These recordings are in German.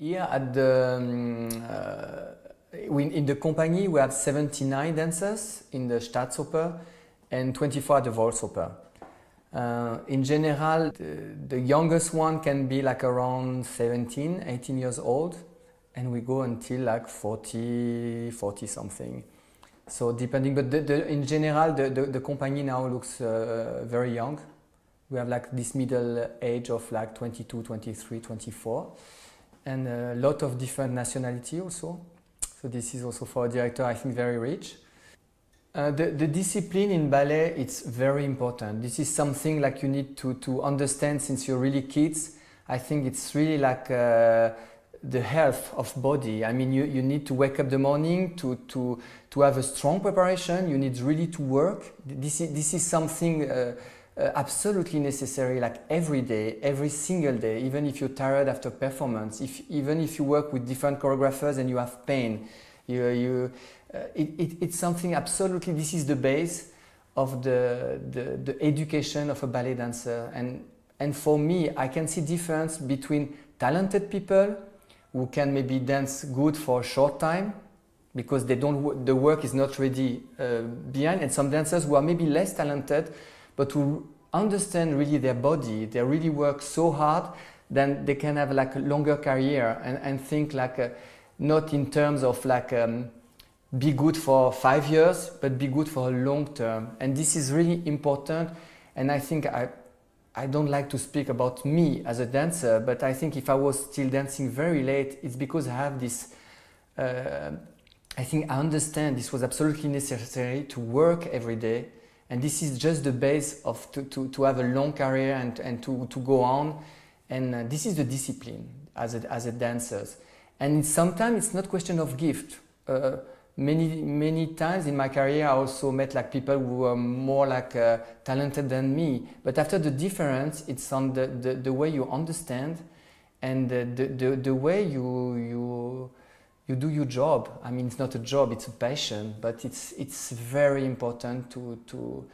Here at the, um, uh, in the company we have 79 dancers in the Staatsoper and 24 at the Volksoper. Uh, in general, the, the, youngest one can be like around 17, 18 years old, and we go until like 40, 40 something. So depending, but the, the, in general, the, company now looks uh, very young. We have like this middle age of like 22, 23, 24, and a lot of different nationality also. So this is also for a director, I think, very rich. Uh, the, the, discipline in ballet it's very important. This is something like you need to, to understand since you're really kids. I think it's really like uh, the health of body. I mean, you, you need to wake up the morning to, to, to have a strong preparation. You need really to work. This is, this is something uh, uh absolutely necessary like every day, every single day, even if you're tired after performance, if, even if you work with different choreographers and you have pain. You, you, uh, it, it, it's something absolutely, this is the base of the, the, the, education of a ballet dancer. And, and for me, I can see difference between talented people who can maybe dance good for a short time because they don't, the work is not ready uh, behind, and some dancers who are maybe less talented but to understand really their body, they really work so hard, then they can have like a longer career and, and think like a, not in terms of like um, be good for five years, but be good for a long term. And this is really important. And I think I, I don't like to speak about me as a dancer, but I think if I was still dancing very late, it's because I have this. Uh, I think I understand this was absolutely necessary to work every day, and this is just the base of to, to, to have a long career and, and to, to go on. And uh, this is the discipline as a, as a dancers. And sometimes it's not question of gift. Uh, many many times in my career, I also met like people who were more like uh, talented than me. But after the difference, it's on the, the, the way you understand and the, the, the, way you you you do your job. I mean, it's not a job; it's a passion. But it's it's very important to to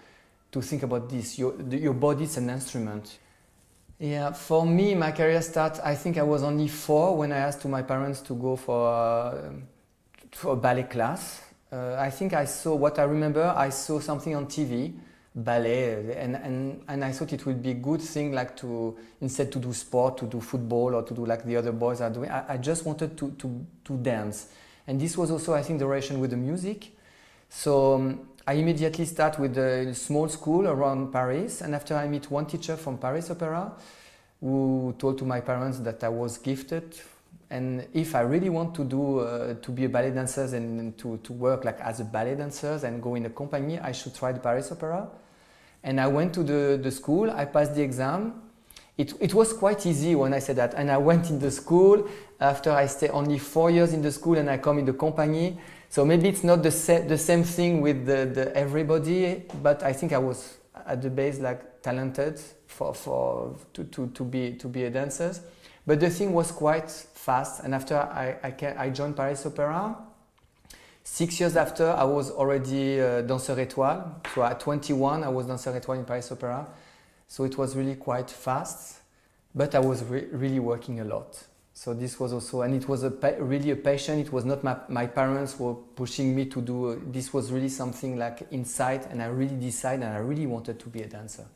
to think about this. Your your body is an instrument. Yeah, for me, my career start. I think I was only four when I asked to my parents to go for uh, for a ballet class. Uh, I think I saw what I remember. I saw something on TV, ballet, and, and, and I thought it would be a good thing, like to instead to do sport, to do football, or to do like the other boys are doing. I, I just wanted to, to to dance, and this was also I think the relation with the music. So um, I immediately start with a small school around Paris, and after I meet one teacher from Paris Opera, who told to my parents that I was gifted, and if I really want to do uh, to be a ballet dancer and to, to work like as a ballet dancer and go in a company, I should try the Paris Opera. And I went to the, the school, I passed the exam. It, it was quite easy when I said that. And I went in the school after I stay only four years in the school and I come in the company. So maybe it's not the, sa- the same thing with the, the everybody, but I think I was at the base like talented for, for to, to, to be to be a dancer. But the thing was quite fast, and after I, I, I joined Paris Opera, six years after I was already uh, danseur étoile. So at 21 I was danseur étoile in Paris Opera. So it was really quite fast, but I was re- really working a lot. So this was also, and it was a really a passion. It was not my, my parents were pushing me to do. Uh, this was really something like inside, and I really decided, and I really wanted to be a dancer.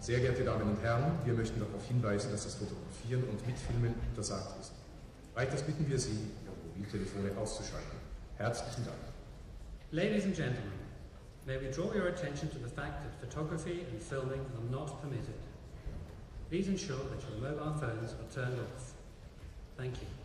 Sehr geehrte Damen und Herren, wir möchten darauf hinweisen, dass das Fotografieren und Mitfilmen untersagt ist. Weiters bitten wir Sie, Ihre Mobiltelefone auszuschalten. Herzlichen Dank. Ladies and gentlemen, may we draw your attention to the fact that photography and filming are not permitted. Please ensure that your mobile phones are turned off. Thank you.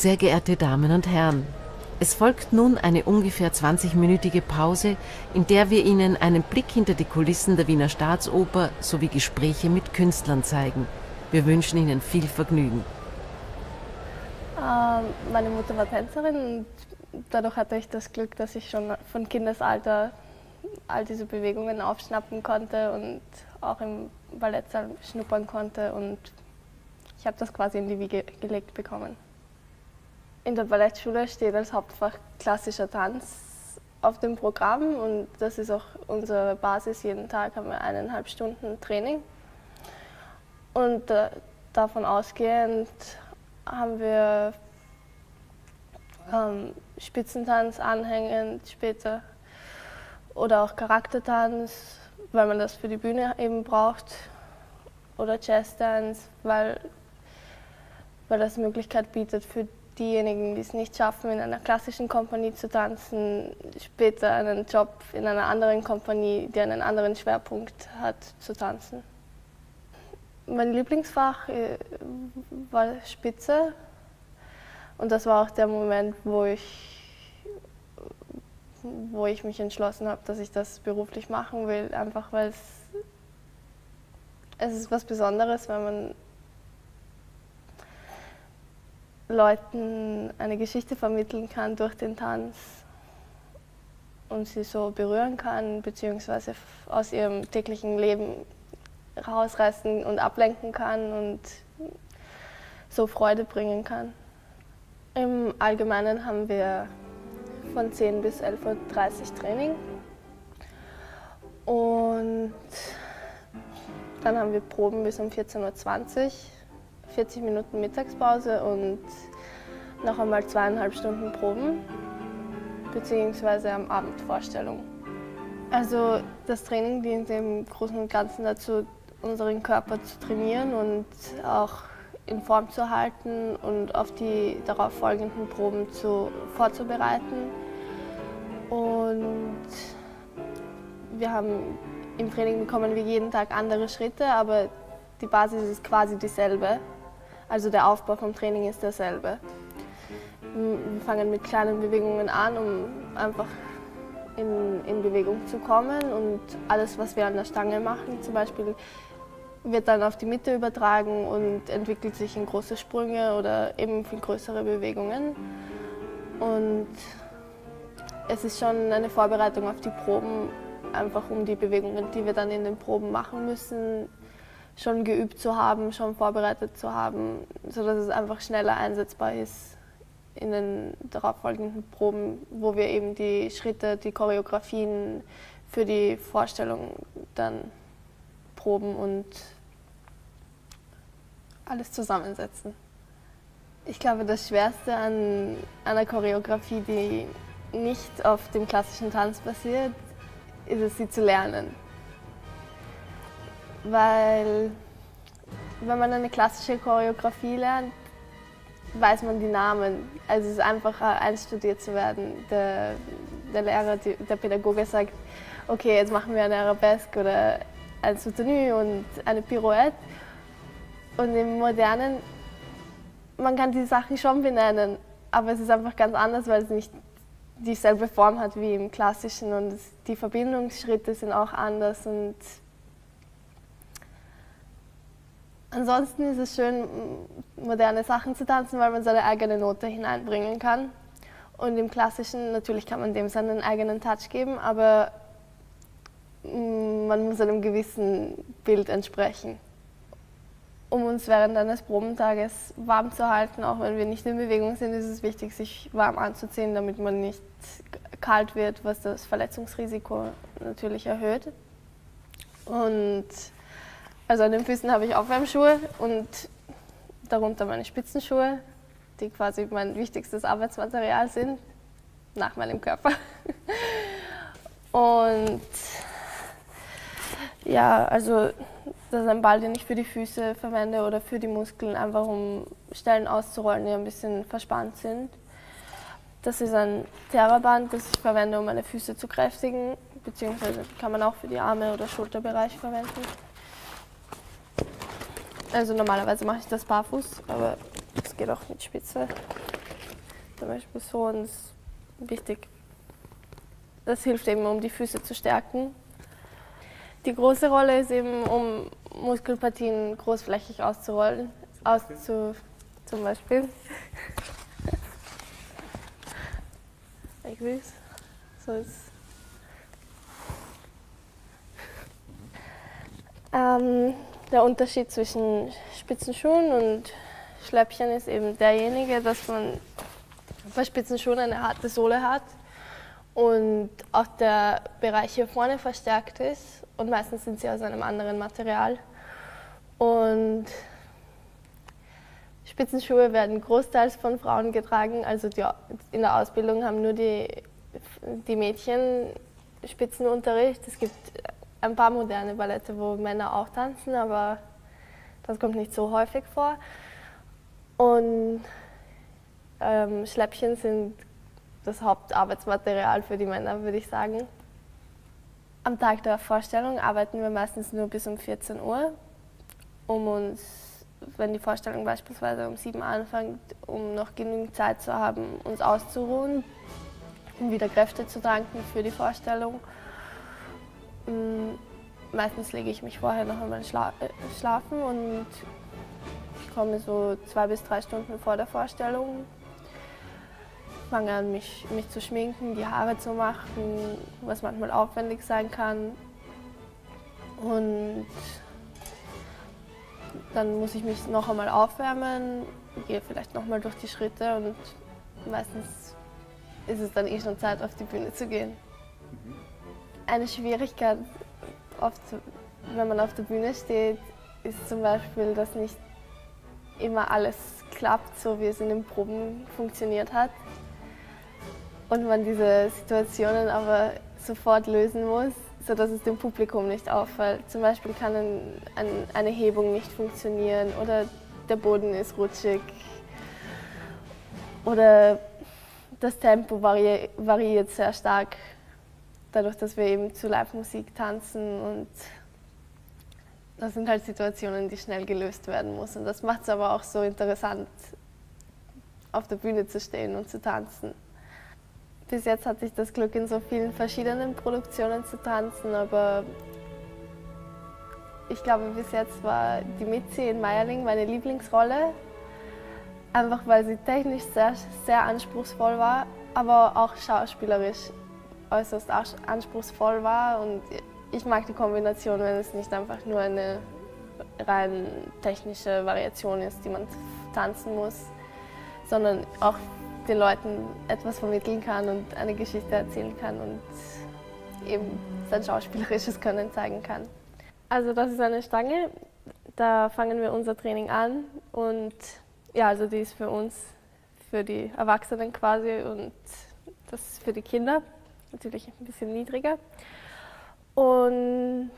Sehr geehrte Damen und Herren, es folgt nun eine ungefähr 20-minütige Pause, in der wir Ihnen einen Blick hinter die Kulissen der Wiener Staatsoper sowie Gespräche mit Künstlern zeigen. Wir wünschen Ihnen viel Vergnügen. Ähm, meine Mutter war Tänzerin und dadurch hatte ich das Glück, dass ich schon von Kindesalter all diese Bewegungen aufschnappen konnte und auch im Ballettsaal schnuppern konnte und ich habe das quasi in die Wiege gelegt bekommen. In der Ballettschule steht als Hauptfach klassischer Tanz auf dem Programm und das ist auch unsere Basis. Jeden Tag haben wir eineinhalb Stunden Training. Und äh, davon ausgehend haben wir ähm, Spitzentanz anhängend später oder auch Charaktertanz, weil man das für die Bühne eben braucht oder Jazzdance, weil, weil das Möglichkeit bietet für diejenigen, die es nicht schaffen, in einer klassischen Kompanie zu tanzen, später einen Job in einer anderen Kompanie, die einen anderen Schwerpunkt hat, zu tanzen. Mein Lieblingsfach äh, war Spitze und das war auch der Moment, wo ich, wo ich mich entschlossen habe, dass ich das beruflich machen will, einfach weil es, es ist was Besonderes, wenn man Leuten eine Geschichte vermitteln kann durch den Tanz und sie so berühren kann, beziehungsweise aus ihrem täglichen Leben rausreißen und ablenken kann und so Freude bringen kann. Im Allgemeinen haben wir von 10 bis 11.30 Uhr Training und dann haben wir Proben bis um 14.20 Uhr 40 Minuten Mittagspause und noch einmal zweieinhalb Stunden Proben, beziehungsweise am Abend Vorstellung. Also das Training dient im Großen und Ganzen dazu, unseren Körper zu trainieren und auch in Form zu halten und auf die darauf folgenden Proben zu, vorzubereiten. Und wir haben im Training bekommen wir jeden Tag andere Schritte, aber die Basis ist quasi dieselbe. Also der Aufbau vom Training ist derselbe. Wir fangen mit kleinen Bewegungen an, um einfach in, in Bewegung zu kommen und alles, was wir an der Stange machen, zum Beispiel wird dann auf die Mitte übertragen und entwickelt sich in große Sprünge oder eben viel größere Bewegungen. Und es ist schon eine Vorbereitung auf die Proben, einfach um die Bewegungen, die wir dann in den Proben machen müssen, schon geübt zu haben, schon vorbereitet zu haben, sodass es einfach schneller einsetzbar ist in den darauffolgenden Proben, wo wir eben die Schritte, die Choreografien für die Vorstellung dann proben und alles zusammensetzen. Ich glaube, das Schwerste an einer Choreografie, die nicht auf dem klassischen Tanz basiert, ist es, sie zu lernen weil wenn man eine klassische Choreografie lernt, weiß man die Namen. Also es ist einfacher einstudiert zu werden. Der, der Lehrer, die, der Pädagoge sagt, okay, jetzt machen wir eine Arabesque oder ein Soutenu und eine Pirouette. Und im Modernen, man kann die Sachen schon benennen, aber es ist einfach ganz anders, weil es nicht dieselbe Form hat wie im Klassischen und die Verbindungsschritte sind auch anders und Ansonsten ist es schön, moderne Sachen zu tanzen, weil man seine eigene Note hineinbringen kann. Und im Klassischen, natürlich kann man dem seinen eigenen Touch geben, aber man muss einem gewissen Bild entsprechen. Um uns während eines Probentages warm zu halten, auch wenn wir nicht in Bewegung sind, ist es wichtig, sich warm anzuziehen, damit man nicht kalt wird, was das Verletzungsrisiko natürlich erhöht. Und also an den Füßen habe ich Aufwärmschuhe und darunter meine Spitzenschuhe, die quasi mein wichtigstes Arbeitsmaterial sind, nach meinem Körper. Und ja, also das ist ein Ball, den ich für die Füße verwende oder für die Muskeln, einfach um Stellen auszurollen, die ein bisschen verspannt sind. Das ist ein Terraband, das ich verwende, um meine Füße zu kräftigen, beziehungsweise kann man auch für die Arme oder Schulterbereich verwenden. Also normalerweise mache ich das barfuß, aber es geht auch mit Spitze. zum Beispiel so und ist wichtig. Das hilft eben, um die Füße zu stärken. Die große Rolle ist eben, um Muskelpartien großflächig auszurollen, auszu, zum Beispiel. like this. So it's ähm, der Unterschied zwischen Spitzenschuhen und Schläppchen ist eben derjenige, dass man bei Spitzenschuhen eine harte Sohle hat und auch der Bereich hier vorne verstärkt ist und meistens sind sie aus einem anderen Material. Und Spitzenschuhe werden großteils von Frauen getragen, also die, in der Ausbildung haben nur die, die Mädchen Spitzenunterricht. Es gibt ein paar moderne Ballette, wo Männer auch tanzen, aber das kommt nicht so häufig vor. Und ähm, Schläppchen sind das Hauptarbeitsmaterial für die Männer, würde ich sagen. Am Tag der Vorstellung arbeiten wir meistens nur bis um 14 Uhr, um uns, wenn die Vorstellung beispielsweise um 7 Uhr anfängt, um noch genügend Zeit zu haben, uns auszuruhen, um wieder Kräfte zu tanken für die Vorstellung. Mm, meistens lege ich mich vorher noch einmal schla äh, schlafen und ich komme so zwei bis drei Stunden vor der Vorstellung. Fange an, mich, mich zu schminken, die Haare zu machen, was manchmal aufwendig sein kann. Und dann muss ich mich noch einmal aufwärmen, gehe vielleicht noch mal durch die Schritte und meistens ist es dann eh schon Zeit, auf die Bühne zu gehen. Eine Schwierigkeit, oft, wenn man auf der Bühne steht, ist zum Beispiel, dass nicht immer alles klappt, so wie es in den Proben funktioniert hat. Und man diese Situationen aber sofort lösen muss, sodass es dem Publikum nicht auffällt. Zum Beispiel kann ein, ein, eine Hebung nicht funktionieren oder der Boden ist rutschig oder das Tempo vari variiert sehr stark dadurch, dass wir eben zu Live-Musik tanzen und das sind halt Situationen, die schnell gelöst werden müssen. das macht es aber auch so interessant, auf der Bühne zu stehen und zu tanzen. Bis jetzt hatte ich das Glück, in so vielen verschiedenen Produktionen zu tanzen, aber ich glaube, bis jetzt war die Mitzi in Meierling meine Lieblingsrolle. Einfach weil sie technisch sehr, sehr anspruchsvoll war, aber auch schauspielerisch äußerst anspruchsvoll war. Und ich mag die Kombination, wenn es nicht einfach nur eine rein technische Variation ist, die man tanzen muss, sondern auch den Leuten etwas vermitteln kann und eine Geschichte erzählen kann und eben sein schauspielerisches Können zeigen kann. Also das ist eine Stange, da fangen wir unser Training an. Und ja, also die ist für uns, für die Erwachsenen quasi und das ist für die Kinder natürlich ein bisschen niedriger. Und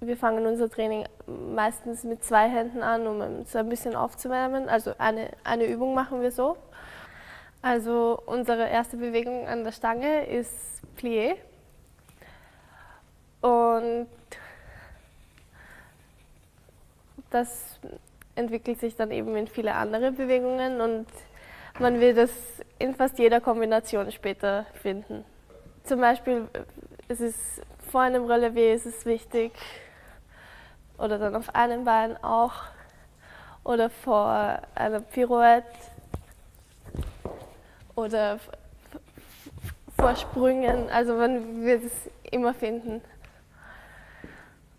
wir fangen unser Training meistens mit zwei Händen an, um so ein bisschen aufzuwärmen. Also eine, eine Übung machen wir so. Also unsere erste Bewegung an der Stange ist Plié. Und das entwickelt sich dann eben in viele andere Bewegungen und man will das in fast jeder Kombination später finden. Zum Beispiel ist es vor einem Relevé ist es wichtig oder dann auf einem Bein auch oder vor einer Pirouette oder vor Sprüngen. Also man wird es immer finden.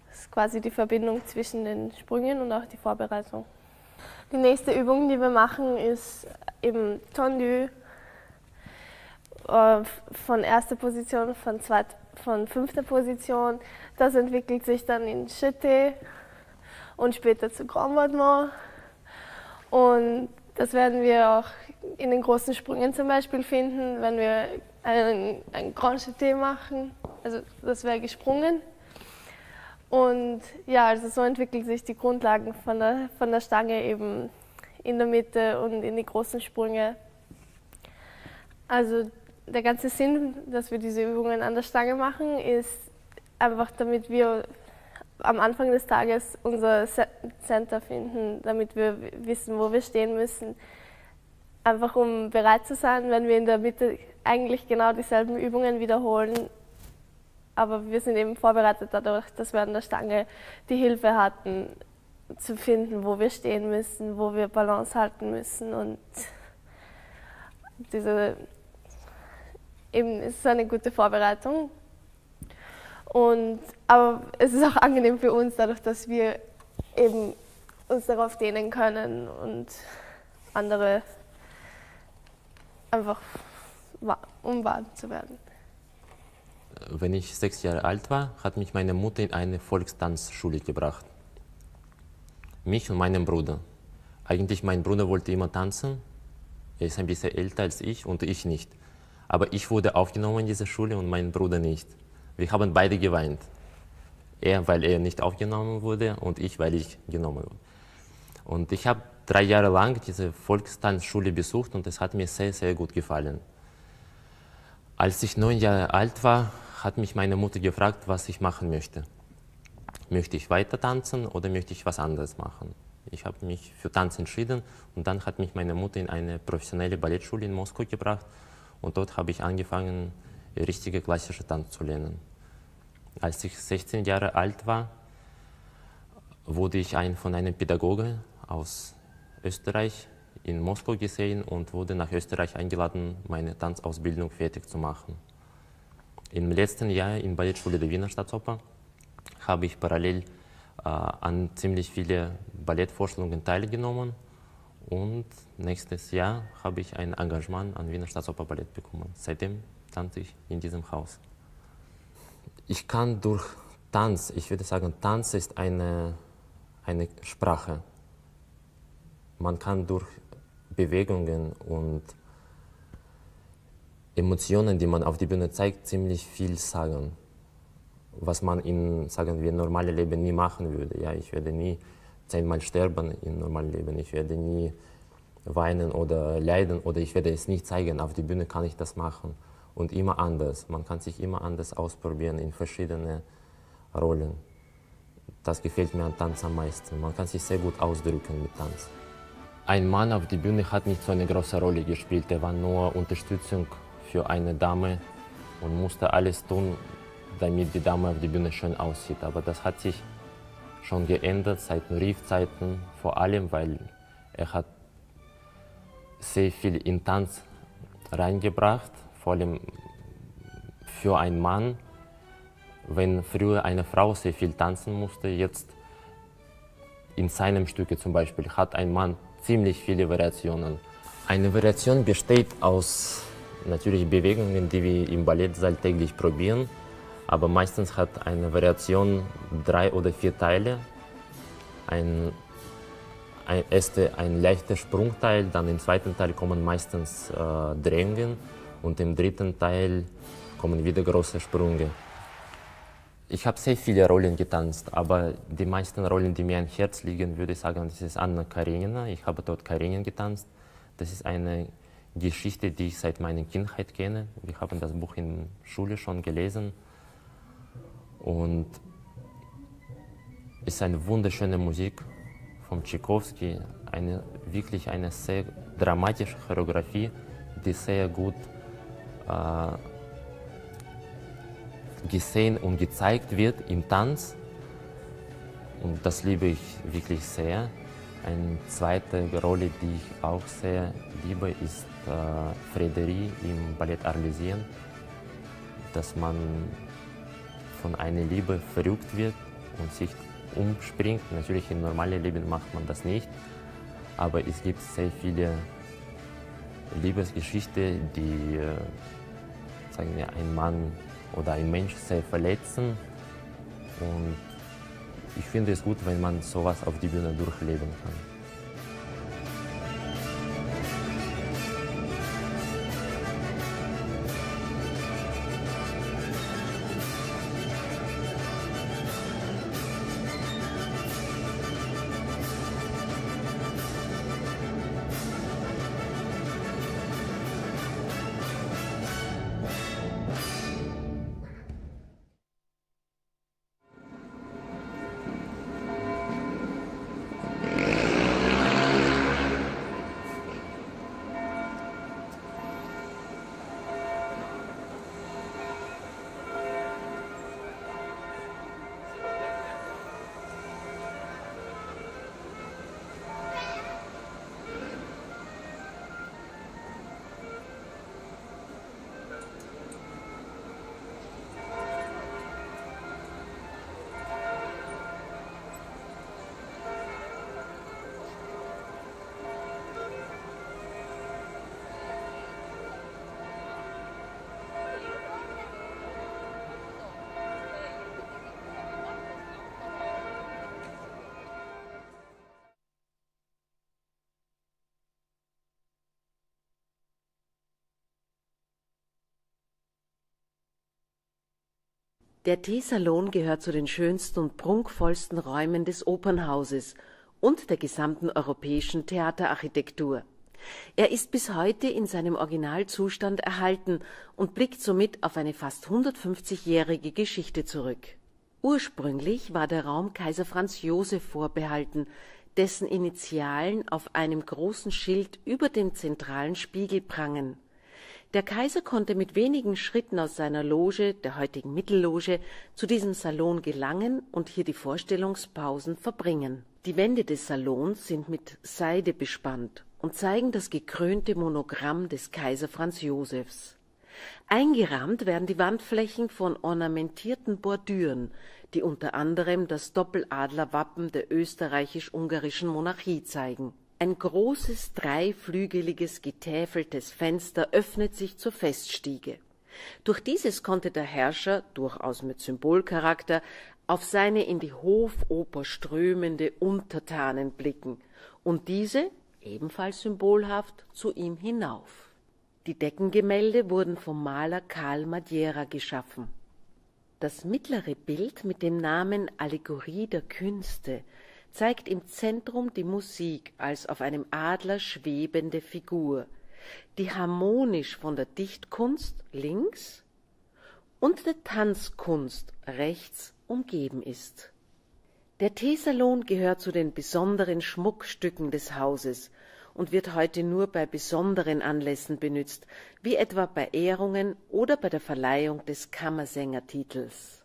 Das ist quasi die Verbindung zwischen den Sprüngen und auch die Vorbereitung. Die nächste Übung, die wir machen, ist eben Tendu äh, von erster Position, von, zweit, von fünfter Position. Das entwickelt sich dann in Jeté und später zu Grand Battement. Und das werden wir auch in den großen Sprüngen zum Beispiel finden, wenn wir einen, einen Grand Jeté machen. Also das wäre gesprungen. Und ja, also so entwickeln sich die Grundlagen von der, von der Stange eben in der Mitte und in die großen Sprünge. Also der ganze Sinn, dass wir diese Übungen an der Stange machen, ist einfach, damit wir am Anfang des Tages unser Center finden, damit wir wissen, wo wir stehen müssen. Einfach um bereit zu sein, wenn wir in der Mitte eigentlich genau dieselben Übungen wiederholen. Aber wir sind eben vorbereitet dadurch, dass wir an der Stange die Hilfe hatten, zu finden, wo wir stehen müssen, wo wir Balance halten müssen. Und diese eben ist eine gute Vorbereitung. Und, aber es ist auch angenehm für uns, dadurch, dass wir eben uns darauf dehnen können und andere einfach um warm zu werden. Wenn ich sechs Jahre alt war, hat mich meine Mutter in eine Volkstanzschule gebracht. Mich und meinen Bruder. Eigentlich mein Bruder wollte immer tanzen. Er ist ein bisschen älter als ich und ich nicht. Aber ich wurde aufgenommen in diese Schule und mein Bruder nicht. Wir haben beide geweint. Er, weil er nicht aufgenommen wurde und ich, weil ich genommen wurde. Und ich habe drei Jahre lang diese Volkstanzschule besucht und es hat mir sehr, sehr gut gefallen. Als ich neun Jahre alt war, hat mich meine Mutter gefragt, was ich machen möchte. Möchte ich weiter tanzen oder möchte ich was anderes machen? Ich habe mich für Tanz entschieden und dann hat mich meine Mutter in eine professionelle Ballettschule in Moskau gebracht und dort habe ich angefangen, richtige klassische Tanz zu lernen. Als ich 16 Jahre alt war, wurde ich ein, von einem Pädagoge aus Österreich in Moskau gesehen und wurde nach Österreich eingeladen, meine Tanzausbildung fertig zu machen. Im letzten Jahr in Ballettschule der Wiener Staatsoper habe ich parallel äh, an ziemlich viele Ballettvorstellungen teilgenommen und nächstes Jahr habe ich ein Engagement an Wiener Staatsoper Ballett bekommen. Seitdem tanze ich in diesem Haus. Ich kann durch Tanz, ich würde sagen, Tanz ist eine, eine Sprache. Man kann durch Bewegungen und Emotionen, die man auf die Bühne zeigt, ziemlich viel sagen, was man in, sagen wir, normalen Leben nie machen würde. Ja, ich werde nie zehnmal sterben im normalen Leben. Ich werde nie weinen oder leiden oder ich werde es nicht zeigen. Auf die Bühne kann ich das machen und immer anders. Man kann sich immer anders ausprobieren in verschiedene Rollen. Das gefällt mir an Tanz am meisten. Man kann sich sehr gut ausdrücken mit Tanz. Ein Mann auf der Bühne hat nicht so eine große Rolle gespielt. Er war nur Unterstützung für eine Dame und musste alles tun, damit die Dame auf der Bühne schön aussieht. Aber das hat sich schon geändert seit Riefzeiten, vor allem weil er hat sehr viel in Tanz reingebracht, vor allem für einen Mann. Wenn früher eine Frau sehr viel tanzen musste, jetzt in seinem Stücke zum Beispiel hat ein Mann ziemlich viele Variationen. Eine Variation besteht aus natürlich Bewegungen, die wir im Ballettsaal täglich probieren aber meistens hat eine Variation drei oder vier Teile. Ein, ein, erste, ein leichter Sprungteil, dann im zweiten Teil kommen meistens äh, Drehungen und im dritten Teil kommen wieder große Sprünge. Ich habe sehr viele Rollen getanzt, aber die meisten Rollen, die mir am Herz liegen, würde ich sagen, das ist Anna Karenina. Ich habe dort Karenin getanzt. Das ist eine Geschichte, die ich seit meiner Kindheit kenne. Wir haben das Buch in Schule schon gelesen. Und es ist eine wunderschöne Musik von Tchaikovsky, eine, wirklich eine sehr dramatische Choreografie, die sehr gut äh, gesehen und gezeigt wird im Tanz. Und das liebe ich wirklich sehr. Eine zweite Rolle, die ich auch sehr liebe, ist äh, Frédérie im Ballett Arlesien, dass man von einer Liebe verrückt wird und sich umspringt. Natürlich im normalen Leben macht man das nicht, aber es gibt sehr viele Liebesgeschichten, die äh, sagen wir, einen Mann oder einen Mensch sehr verletzen. Und ich finde es gut, wenn man sowas auf die Bühne durchleben kann. Der Teesalon gehört zu den schönsten und prunkvollsten Räumen des Opernhauses und der gesamten europäischen Theaterarchitektur. Er ist bis heute in seinem Originalzustand erhalten und blickt somit auf eine fast 150-jährige Geschichte zurück. Ursprünglich war der Raum Kaiser Franz Josef vorbehalten, dessen Initialen auf einem großen Schild über dem zentralen Spiegel prangen. Der Kaiser konnte mit wenigen Schritten aus seiner Loge, der heutigen Mittelloge, zu diesem Salon gelangen und hier die Vorstellungspausen verbringen. Die Wände des Salons sind mit Seide bespannt und zeigen das gekrönte Monogramm des Kaiser Franz Josefs. Eingerahmt werden die Wandflächen von ornamentierten Bordüren, die unter anderem das Doppeladlerwappen der österreichisch-ungarischen Monarchie zeigen. Ein großes dreiflügeliges getäfeltes Fenster öffnet sich zur Feststiege. Durch dieses konnte der Herrscher, durchaus mit Symbolcharakter, auf seine in die Hofoper strömende Untertanen blicken und diese, ebenfalls symbolhaft, zu ihm hinauf. Die Deckengemälde wurden vom Maler Karl Madeira geschaffen. Das mittlere Bild mit dem Namen Allegorie der Künste zeigt im Zentrum die Musik als auf einem Adler schwebende Figur, die harmonisch von der Dichtkunst links und der Tanzkunst rechts umgeben ist. Der Teesalon gehört zu den besonderen Schmuckstücken des Hauses und wird heute nur bei besonderen Anlässen benützt, wie etwa bei Ehrungen oder bei der Verleihung des Kammersängertitels.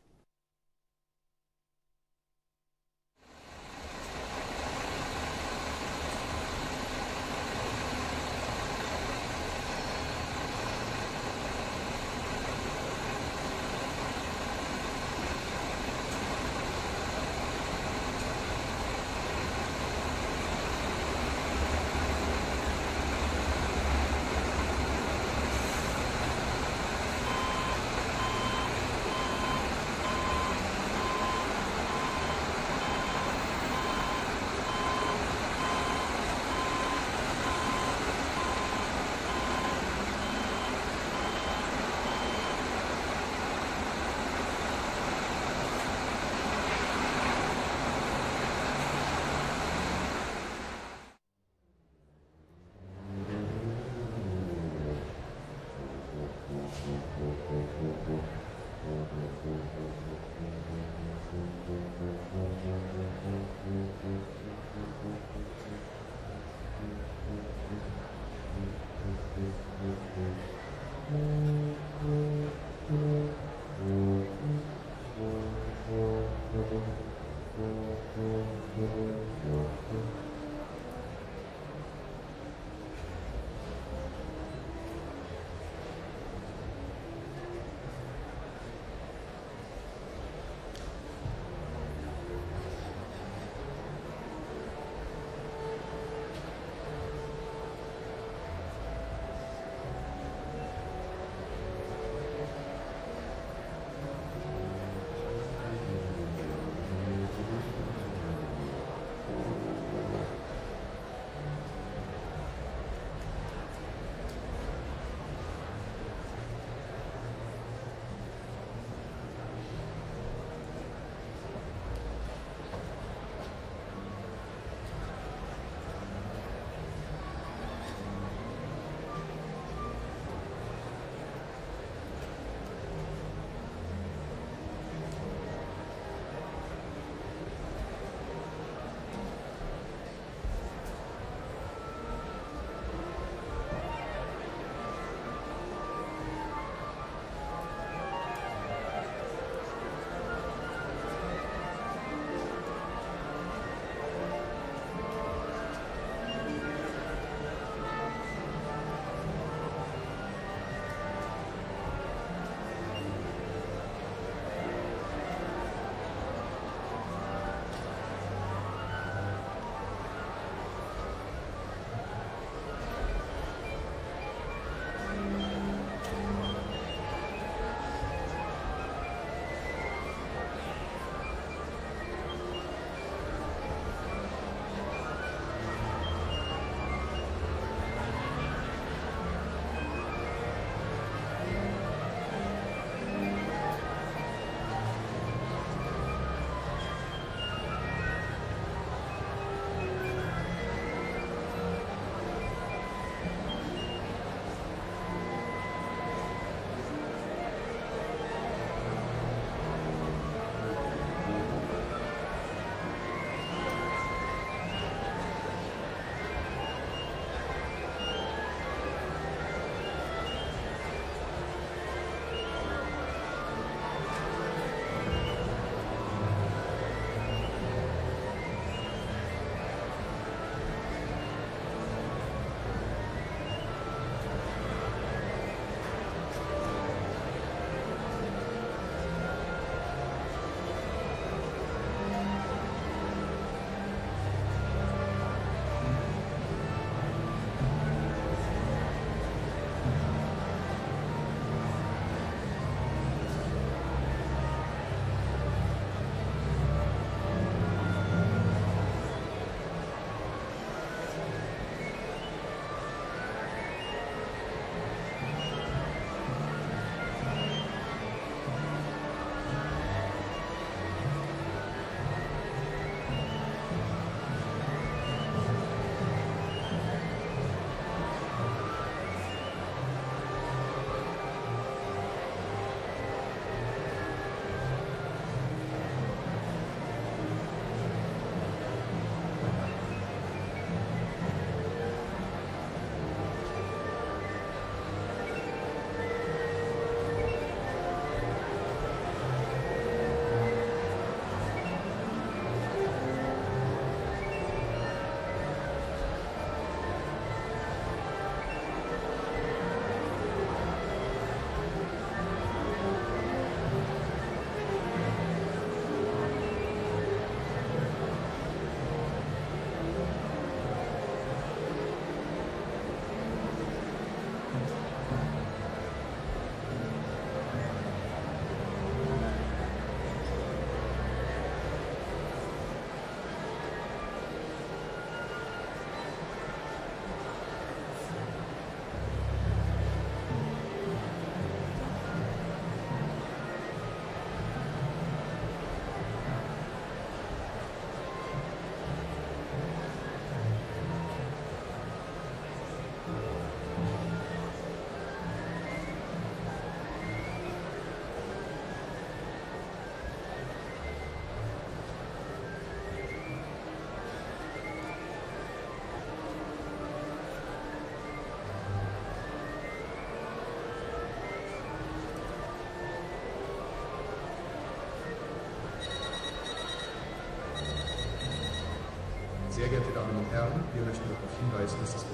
Dass und ist.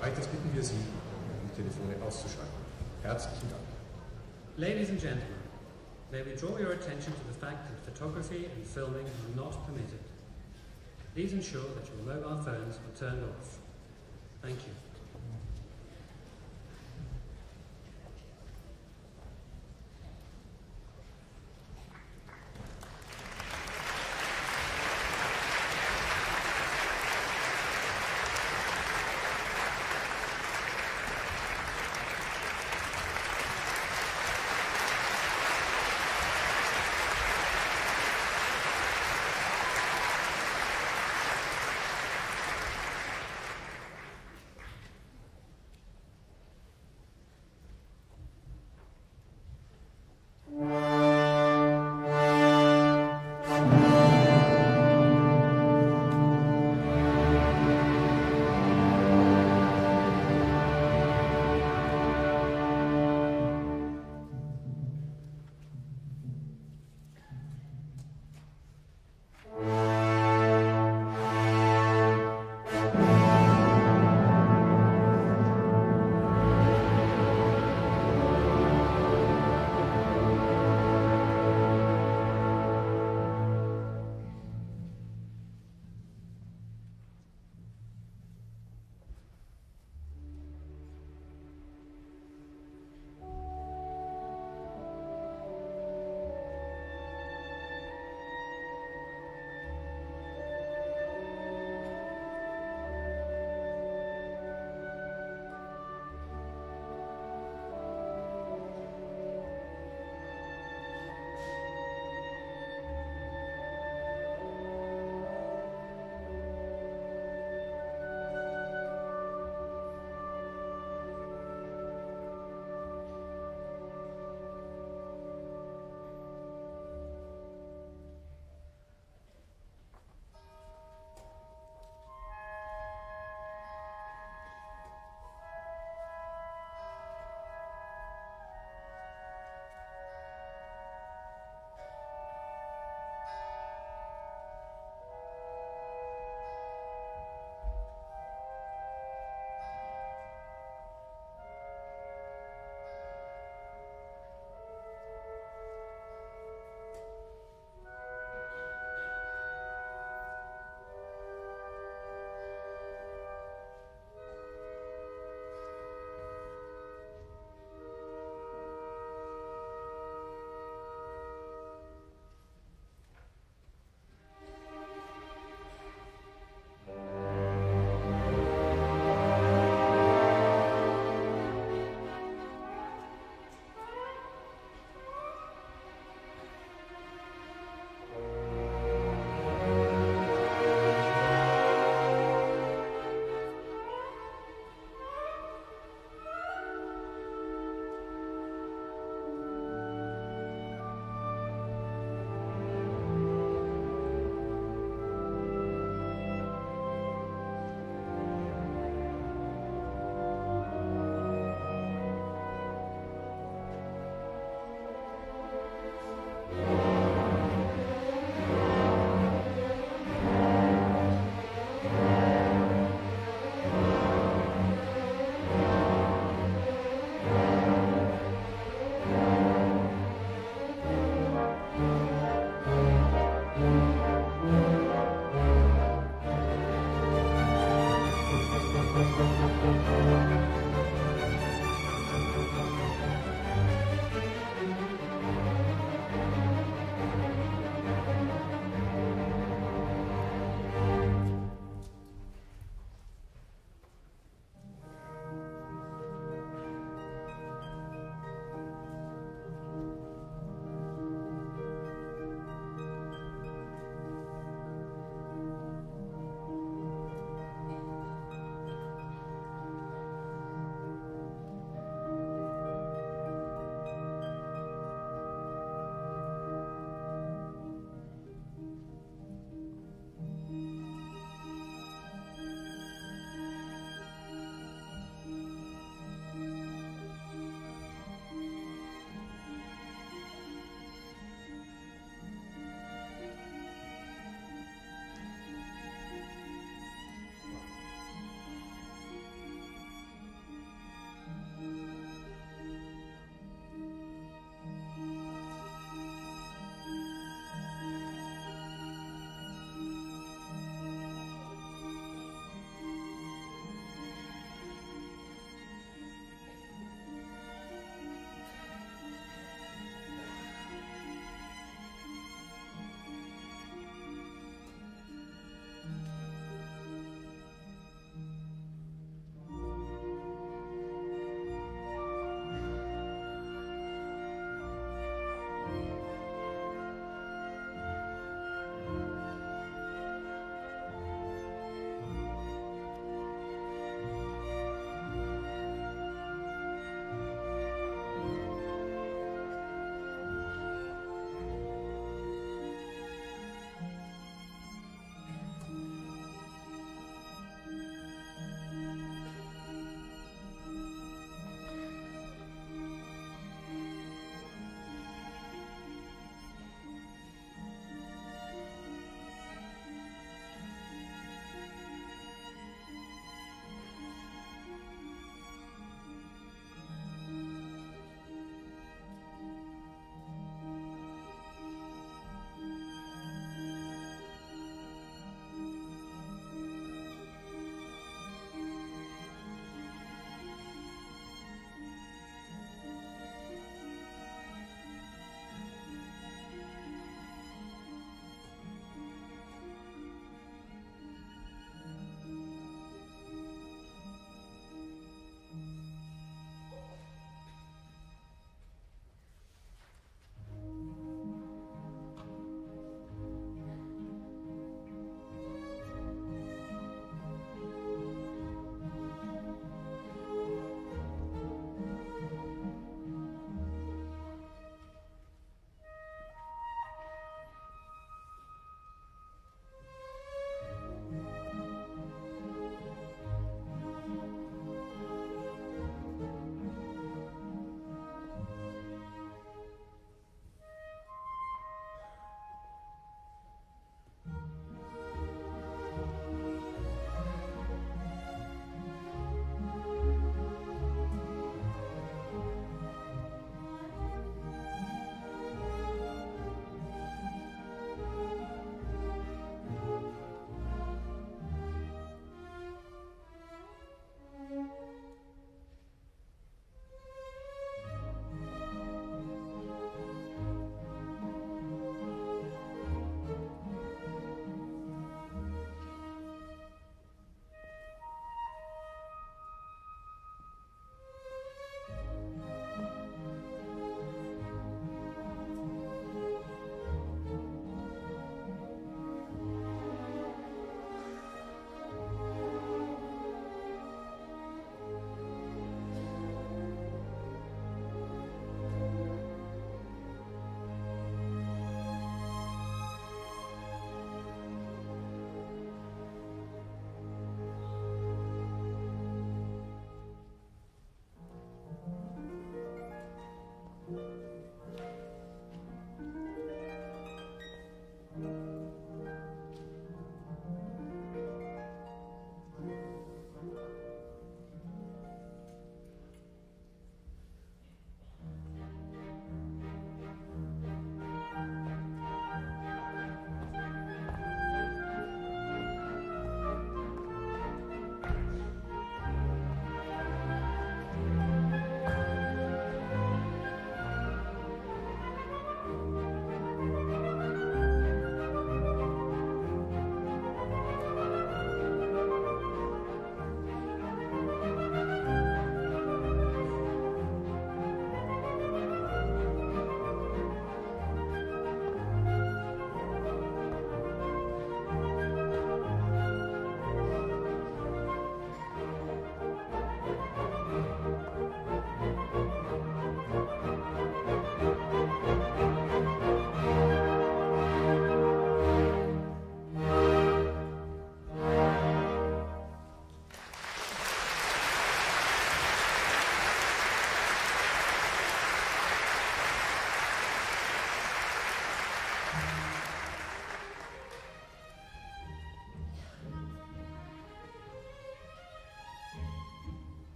Weiters bitten wir Sie, um die Telefone auszuschalten. Herzlichen Dank. Ladies and gentlemen, may we draw your attention to the fact that photography and filming are not permitted. Please ensure that your mobile phones are turned off.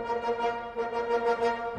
Música